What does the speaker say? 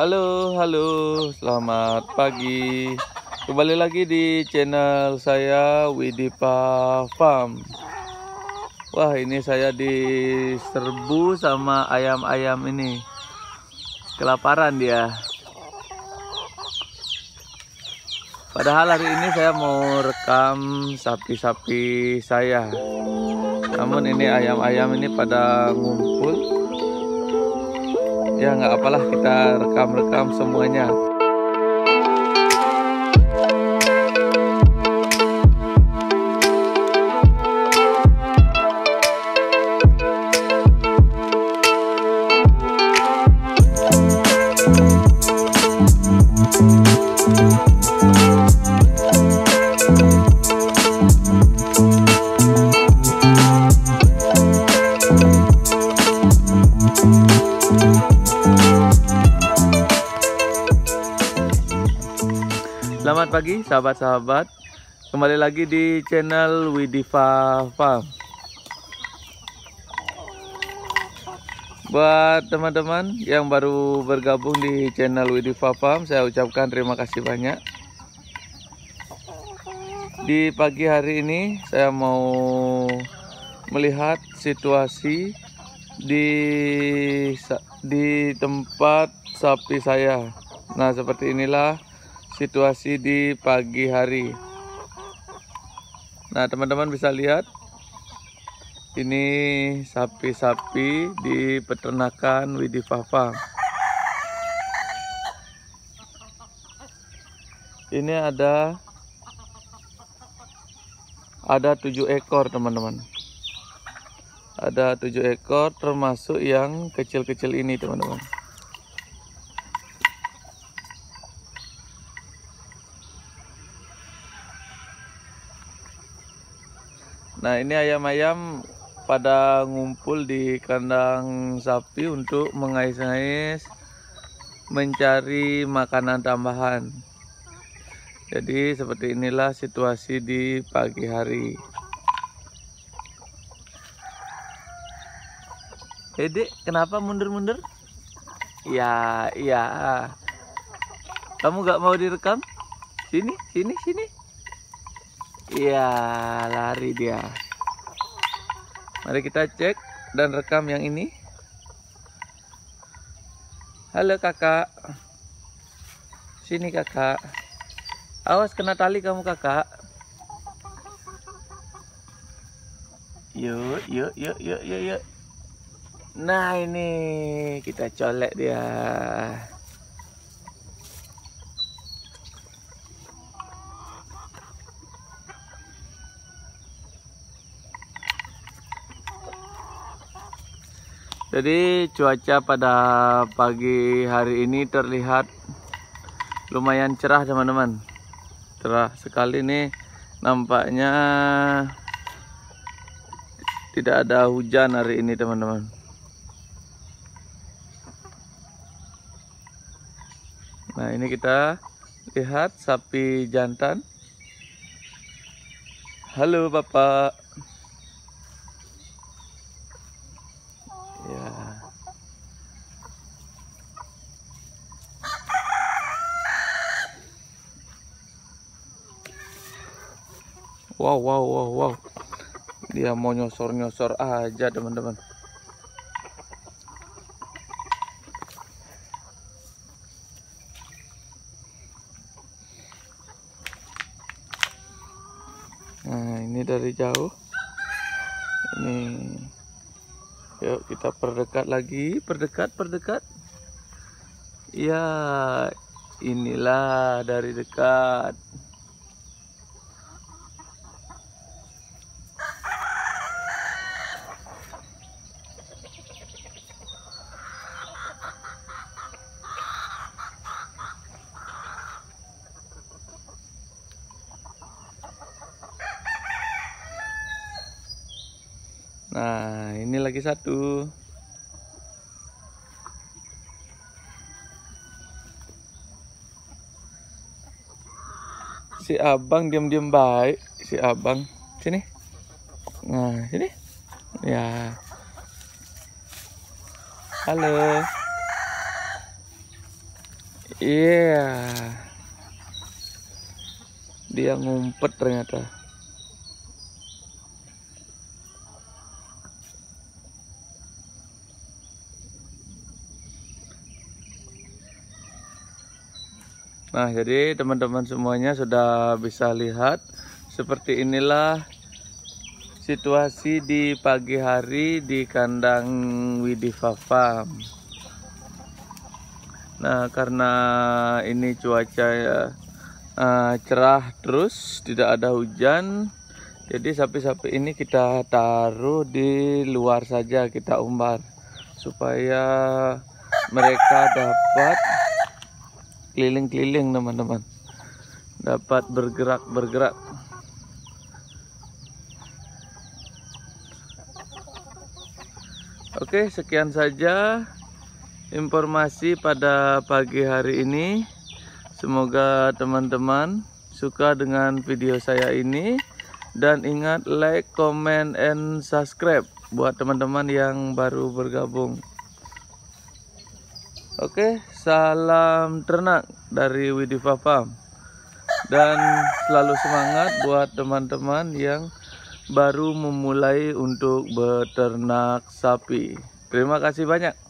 Halo, halo, selamat pagi. Kembali lagi di channel saya Widipa Farm. Wah, ini saya diserbu sama ayam-ayam ini. Kelaparan dia. Padahal hari ini saya mau rekam sapi-sapi saya. Namun ini ayam-ayam ini pada ngumpul ya nggak apalah kita rekam-rekam semuanya Selamat pagi sahabat-sahabat. Kembali lagi di channel Widiva Farm. Buat teman-teman yang baru bergabung di channel Widiva Farm Saya ucapkan terima kasih banyak. Di pagi hari ini saya mau melihat situasi di di tempat sapi saya. Nah seperti inilah situasi di pagi hari. Nah, teman-teman bisa lihat ini sapi-sapi di peternakan Widifafa. Ini ada ada tujuh ekor, teman-teman. Ada tujuh ekor termasuk yang kecil-kecil ini, teman-teman. Nah ini ayam-ayam pada ngumpul di kandang sapi untuk mengais-ngais mencari makanan tambahan. Jadi seperti inilah situasi di pagi hari. Ede, kenapa mundur-mundur? Ya, iya. Kamu gak mau direkam? Sini, sini, sini. Iya, lari dia. Mari kita cek dan rekam yang ini. Halo kakak. Sini kakak. Awas kena tali kamu kakak. Yuk, yuk, yuk, yuk, yuk, yuk. Nah ini kita colek dia. Jadi cuaca pada pagi hari ini terlihat lumayan cerah teman-teman. Cerah sekali nih nampaknya tidak ada hujan hari ini teman-teman. Nah ini kita lihat sapi jantan. Halo Bapak. Wow wow wow wow. Dia mau nyosor nyosor aja teman-teman. Nah ini dari jauh. Ini yuk kita perdekat lagi perdekat perdekat. Ya inilah dari dekat Nah, ini lagi satu. Si abang diam-diam baik. Si abang. Sini. Nah, sini. Ya. Halo. Iya. Yeah. Dia ngumpet ternyata. Nah, jadi teman-teman semuanya sudah bisa lihat seperti inilah situasi di pagi hari di kandang Widiva Farm. Nah, karena ini cuaca ya, uh, cerah terus, tidak ada hujan, jadi sapi-sapi ini kita taruh di luar saja, kita umbar supaya mereka dapat keliling-keliling teman-teman. Dapat bergerak-bergerak Oke sekian saja informasi pada pagi hari ini. Semoga teman-teman suka dengan video saya ini. Dan ingat like, comment, and subscribe buat teman-teman yang baru bergabung. Oke, salam ternak dari Widiva Farm. Dan selalu semangat buat teman-teman yang baru memulai untuk beternak sapi. Terima kasih banyak.